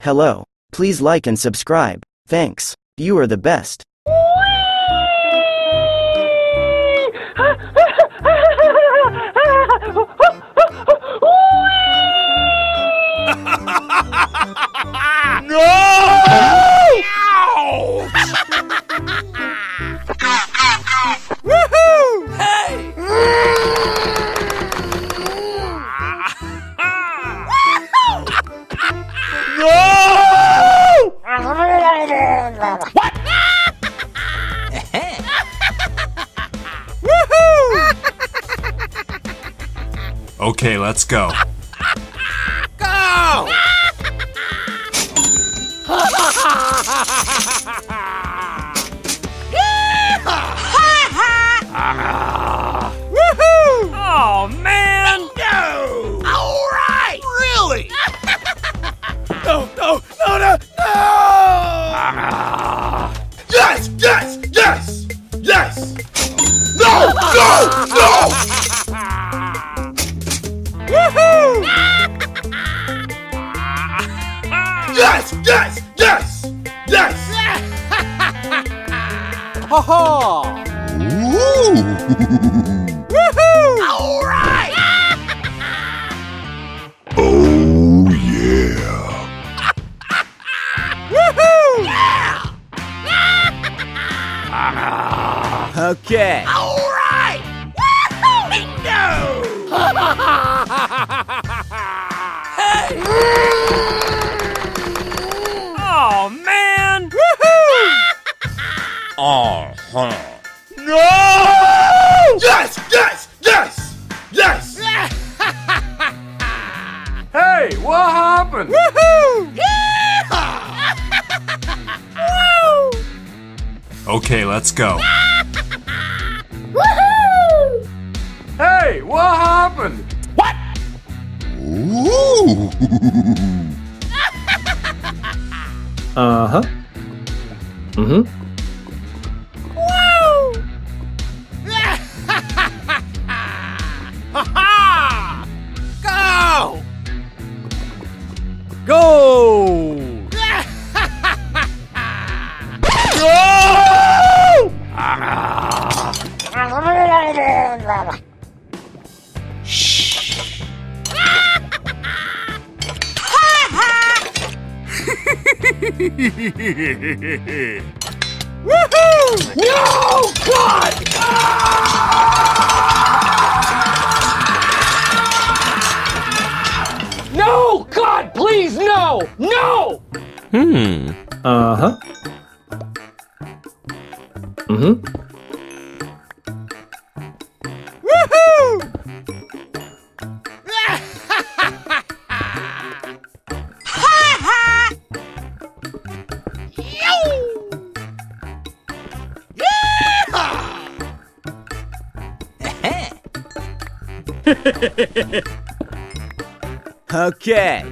Hello. Please like and subscribe. Thanks. You are the best. Okay, let's go. Ha ha! Woohoo! All right! Oh yeah. Woohoo! Yeah! Okay. All right! Woohoo! Bingo! hey! Oh man! Woohoo! Uh-huh. What happened? Woohoo! Yeah! Woo! Okay, let's go. Woohoo! Hey, what happened? Ooh. Uh huh. Woohoo! No! God! No! God, please, no! No! Hmm. Uh Okay.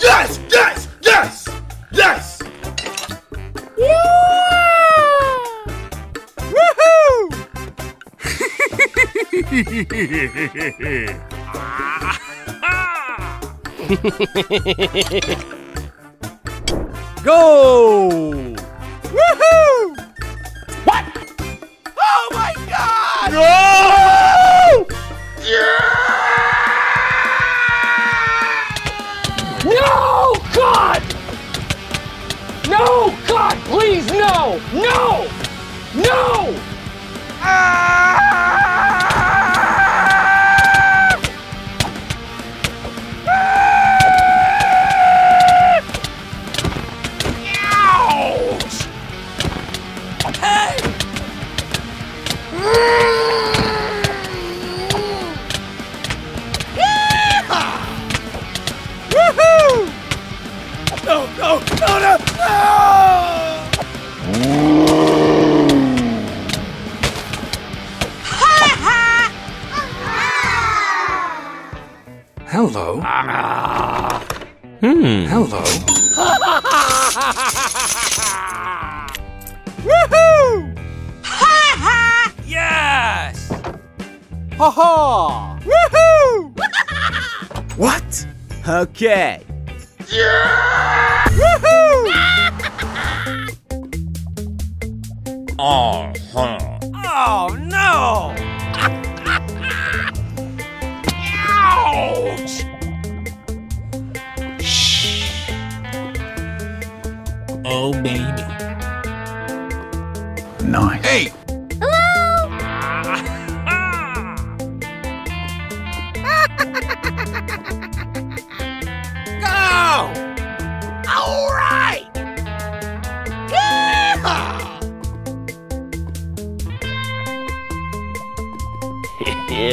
Yes! Yes! Yes! Yes! Woohoo! Go! Woohoo! What? Oh my god! No! Yeah! No! God! No! God, please, no! No! No! Hmm. Hello. Woohoo! Ha ha! Yes! Ha ha! Woohoo! what? Okay. Yeah! Woohoo! Oh, huh. Oh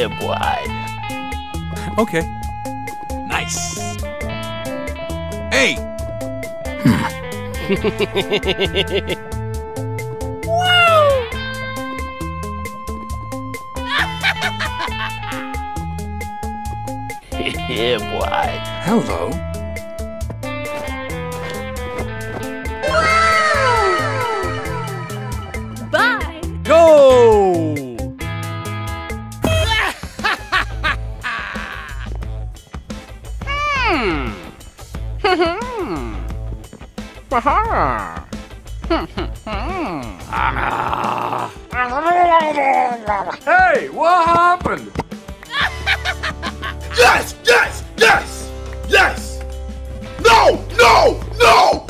Boy. Okay. Nice. Hey! Hmm. Yeah, boy. Hello. Hmm. Hey, what happened? Yes, yes, yes, yes. No, no, no.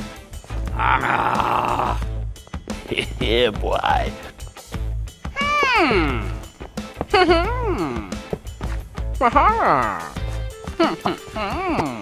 Yeah, boy. Hmm. All hmm.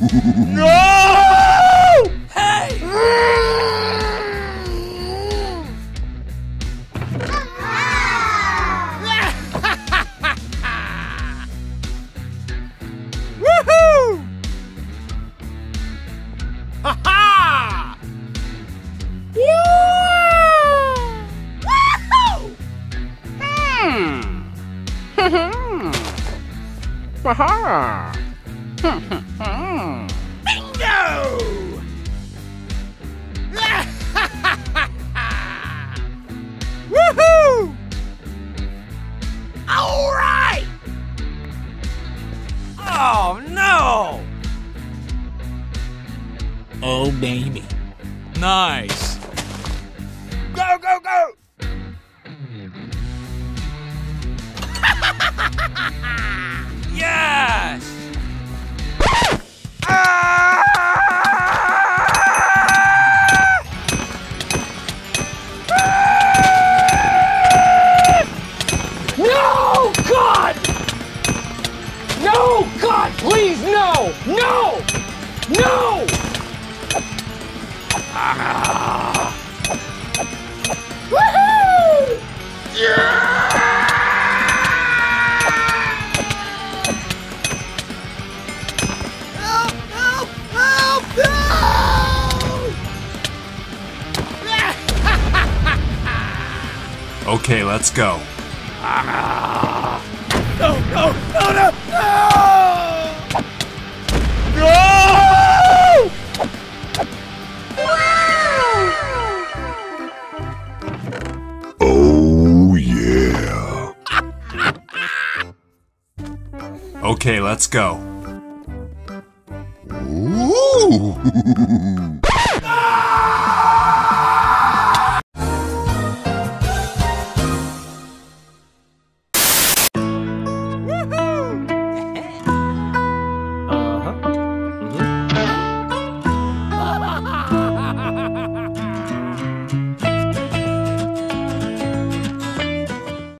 No! Hey! Woohoo! Hmm. Hmm. Ha ha! Hmm. Nice. Go, go, go! yes! Ah! No, God! No, God, please, no! No! No! Okay, let's go. No! No! No! No! No! No! Oh yeah. Okay, let's go. Ooh.